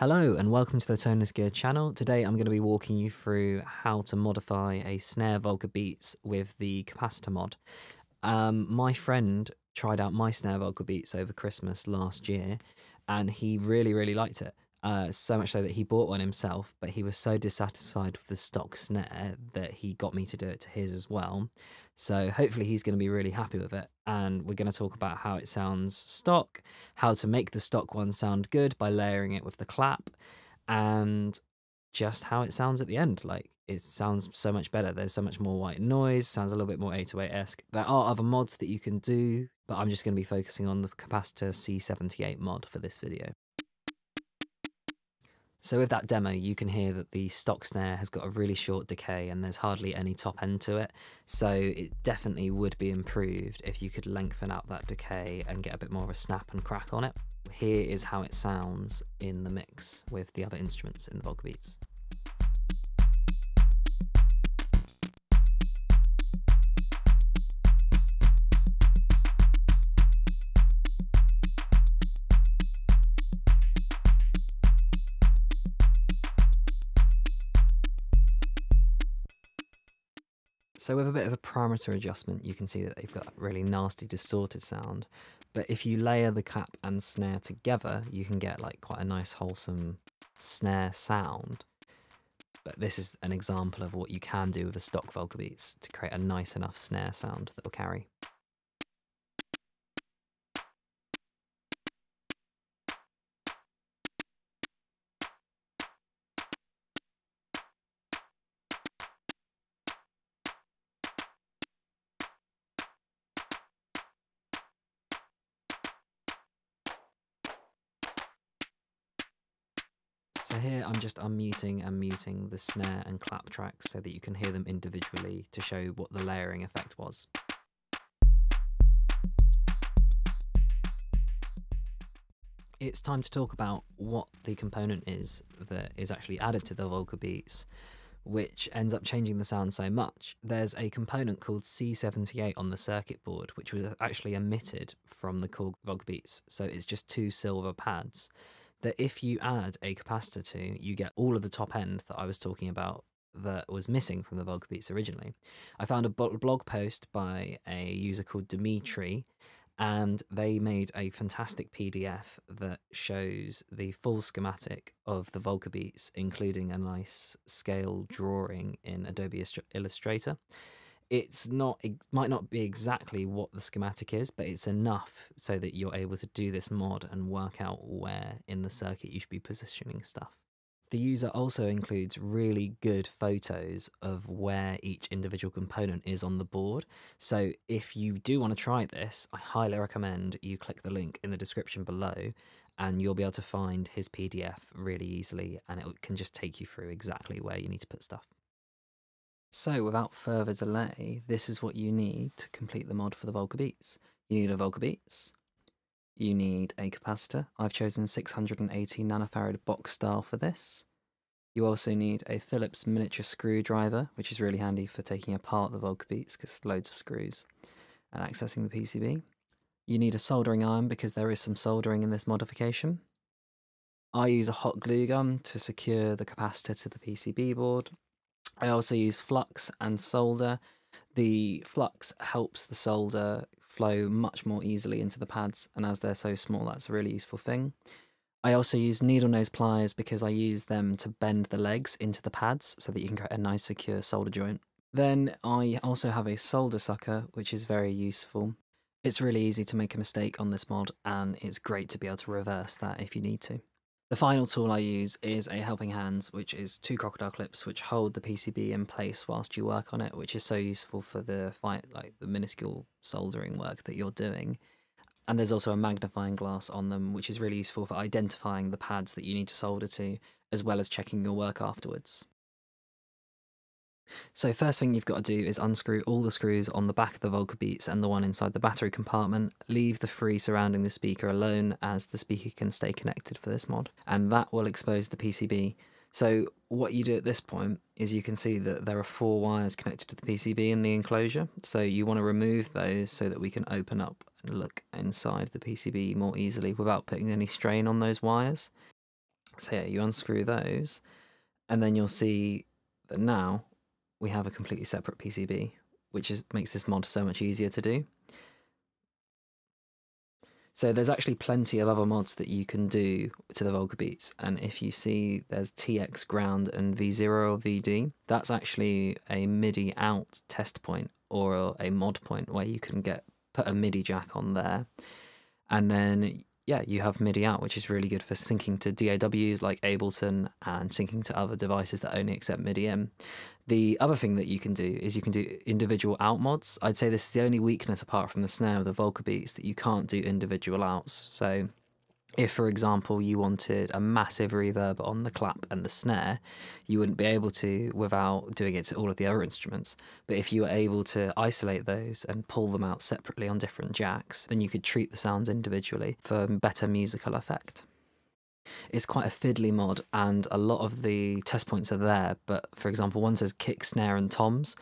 Hello and welcome to the Toneless Gear channel. Today I'm going to be walking you through how to modify a snare Volca Beats with the capacitor mod. Um, my friend tried out my snare Volca Beats over Christmas last year and he really, really liked it. Uh, so much so that he bought one himself, but he was so dissatisfied with the stock snare that he got me to do it to his as well. So hopefully he's going to be really happy with it. And we're going to talk about how it sounds stock, how to make the stock one sound good by layering it with the clap, and just how it sounds at the end. Like it sounds so much better. There's so much more white noise, sounds a little bit more 808 esque. There are other mods that you can do, but I'm just going to be focusing on the capacitor C78 mod for this video. So with that demo, you can hear that the stock snare has got a really short decay and there's hardly any top end to it. So it definitely would be improved if you could lengthen out that decay and get a bit more of a snap and crack on it. Here is how it sounds in the mix with the other instruments in the Volca Beats. So with a bit of a parameter adjustment, you can see that they've got a really nasty distorted sound. But if you layer the clap and snare together, you can get like quite a nice wholesome snare sound. But this is an example of what you can do with a stock Volca Beats to create a nice enough snare sound that will carry. So here I'm just unmuting and muting the snare and clap tracks so that you can hear them individually to show what the layering effect was. It's time to talk about what the component is that is actually added to the Volca Beats, which ends up changing the sound so much. There's a component called C78 on the circuit board, which was actually omitted from the Korg Volca Beats, so it's just two silver pads that if you add a capacitor to, you get all of the top end that I was talking about that was missing from the Volca Beats originally. I found a blog post by a user called Dimitree, and they made a fantastic PDF that shows the full schematic of the Volca Beats, including a nice scale drawing in Adobe Illustrator it's not it might not be exactly what the schematic is but it's enough so that you're able to do this mod and work out where in the circuit you should be positioning stuff. The user also includes really good photos of where each individual component is on the board. So if you do want to try this i highly recommend you click the link in the description below and you'll be able to find his pdf really easily and it can just take you through exactly where you need to put stuff so without further delay, this is what you need to complete the mod for the Volca Beats. You need a Volca Beats, you need a capacitor. I've chosen 680 nanofarad box style for this. You also need a Phillips miniature screwdriver, which is really handy for taking apart the Volca Beats because loads of screws and accessing the PCB. You need a soldering iron because there is some soldering in this modification. I use a hot glue gun to secure the capacitor to the PCB board I also use flux and solder. The flux helps the solder flow much more easily into the pads, and as they're so small, that's a really useful thing. I also use needle nose pliers because I use them to bend the legs into the pads so that you can create a nice secure solder joint. Then I also have a solder sucker, which is very useful. It's really easy to make a mistake on this mod, and it's great to be able to reverse that if you need to. The final tool I use is a helping hands, which is two crocodile clips which hold the PCB in place whilst you work on it, which is so useful for the fight, like the minuscule soldering work that you're doing. And there's also a magnifying glass on them, which is really useful for identifying the pads that you need to solder to, as well as checking your work afterwards. So first thing you've got to do is unscrew all the screws on the back of the Volca Beats and the one inside the battery compartment. Leave the three surrounding the speaker alone as the speaker can stay connected for this mod. And that will expose the PCB. So what you do at this point is you can see that there are four wires connected to the PCB in the enclosure. So you want to remove those so that we can open up and look inside the PCB more easily without putting any strain on those wires. So yeah, you unscrew those, and then you'll see that now we have a completely separate PCB, which is makes this mod so much easier to do. So there's actually plenty of other mods that you can do to the Volca Beats, and if you see there's TX ground and V0 or VD, that's actually a MIDI out test point or a mod point where you can get put a MIDI jack on there, and then yeah, you have MIDI out, which is really good for syncing to DAWs like Ableton and syncing to other devices that only accept MIDI in. The other thing that you can do is you can do individual out mods. I'd say this is the only weakness apart from the snare of the Volca Beats that you can't do individual outs. So if, for example, you wanted a massive reverb on the clap and the snare, you wouldn't be able to without doing it to all of the other instruments. But if you were able to isolate those and pull them out separately on different jacks, then you could treat the sounds individually for better musical effect. It's quite a fiddly mod, and a lot of the test points are there. But for example, one says kick, snare, and toms,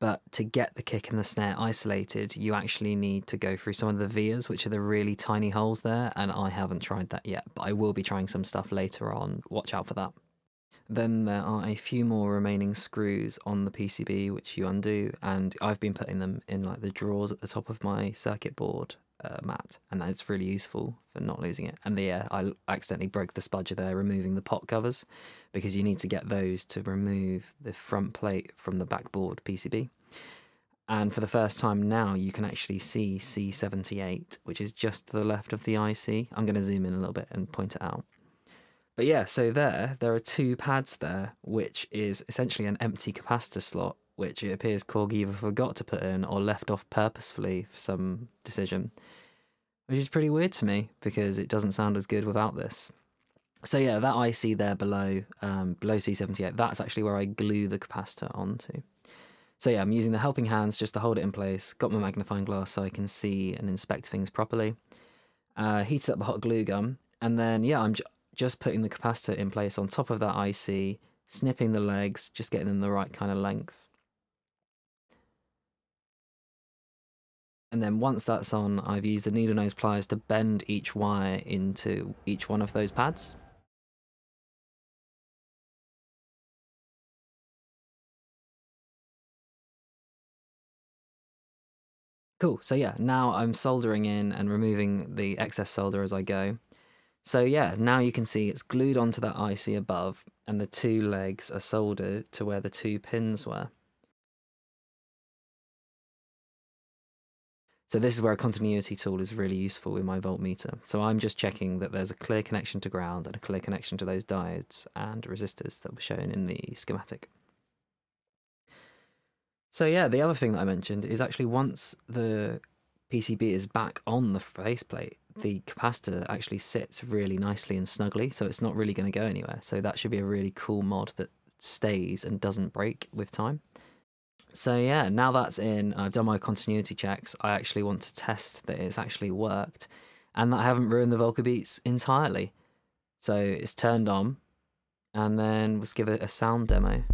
but to get the kick and the snare isolated, you actually need to go through some of the vias, which are the really tiny holes there, and I haven't tried that yet, but I will be trying some stuff later on. Watch out for that. Then there are a few more remaining screws on the PCB which you undo, and I've been putting them in like the drawers at the top of my circuit board uh, mat, and that's really useful for not losing it. And the yeah, I accidentally broke the spudger there, removing the pot covers, because you need to get those to remove the front plate from the backboard PCB. And for the first time now, you can actually see C78, which is just to the left of the IC. I'm going to zoom in a little bit and point it out. But yeah, so there, there are two pads there, which is essentially an empty capacitor slot which it appears Korg either forgot to put in or left off purposefully for some decision, which is pretty weird to me because it doesn't sound as good without this. So yeah, that IC there below, um, below C78, that's actually where I glue the capacitor onto. So yeah, I'm using the helping hands just to hold it in place, got my magnifying glass so I can see and inspect things properly, uh, heated up the hot glue gun, and then yeah, I'm just putting the capacitor in place on top of that IC, snipping the legs, just getting them the right kind of length. And then once that's on, I've used the needle nose pliers to bend each wire into each one of those pads. Cool, so yeah, now I'm soldering in and removing the excess solder as I go. So yeah, now you can see it's glued onto that IC above and the two legs are soldered to where the two pins were. So this is where a continuity tool is really useful in my voltmeter. So I'm just checking that there's a clear connection to ground and a clear connection to those diodes and resistors that were shown in the schematic. So yeah, the other thing that I mentioned is actually once the PCB is back on the faceplate, the capacitor actually sits really nicely and snugly, so it's not really going to go anywhere. So that should be a really cool mod that stays and doesn't break with time. So yeah, now that's in, I've done my continuity checks. I actually want to test that it's actually worked, and that I haven't ruined the Volca Beats entirely. So it's turned on, and then let's give it a sound demo.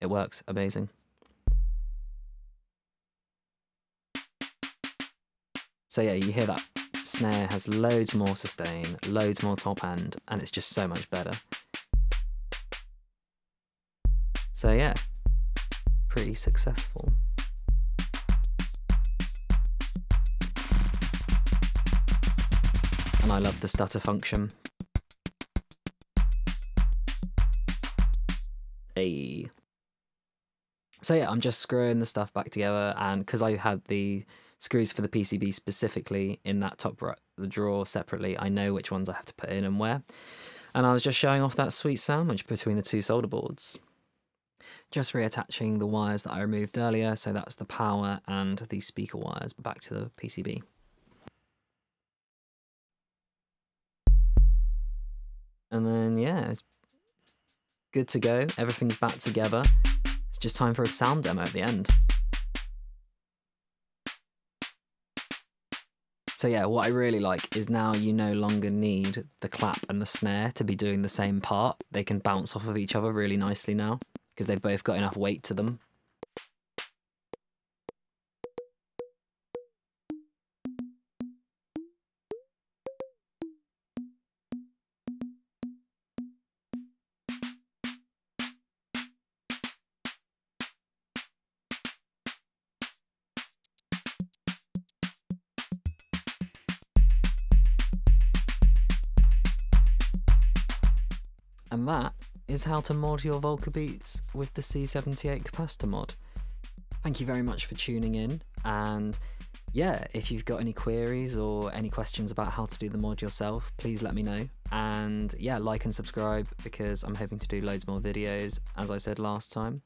It works, amazing. So yeah, you hear that snare has loads more sustain, loads more top end, and it's just so much better. So yeah, pretty successful. And I love the stutter function. Hey. So yeah, I'm just screwing the stuff back together, and because I had the screws for the PCB specifically in that top the drawer separately, I know which ones I have to put in and where. And I was just showing off that sweet sandwich between the two solder boards. Just reattaching the wires that I removed earlier, so that's the power and the speaker wires back to the PCB. And then, yeah, good to go. Everything's back together. It's just time for a sound demo at the end. So yeah, what I really like is now you no longer need the clap and the snare to be doing the same part. They can bounce off of each other really nicely now because they've both got enough weight to them. And that is how to mod your Volca Beats with the C78 capacitor mod. Thank you very much for tuning in and yeah, if you've got any queries or any questions about how to do the mod yourself, please let me know. And yeah, like and subscribe because I'm hoping to do loads more videos, as I said last time.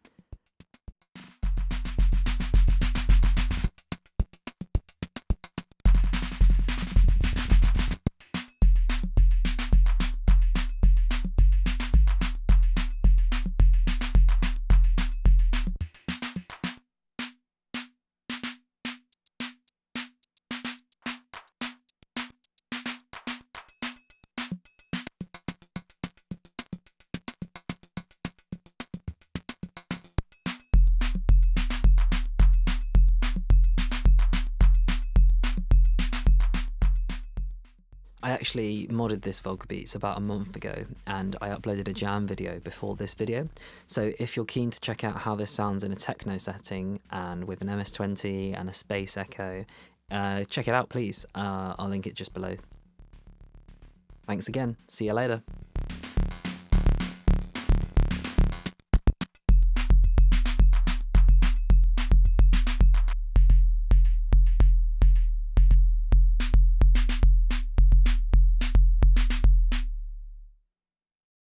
I actually modded this Volca Beats about a month ago and I uploaded a jam video before this video. So if you're keen to check out how this sounds in a techno setting and with an MS-20 and a space echo, uh, check it out please. Uh, I'll link it just below. Thanks again. See you later.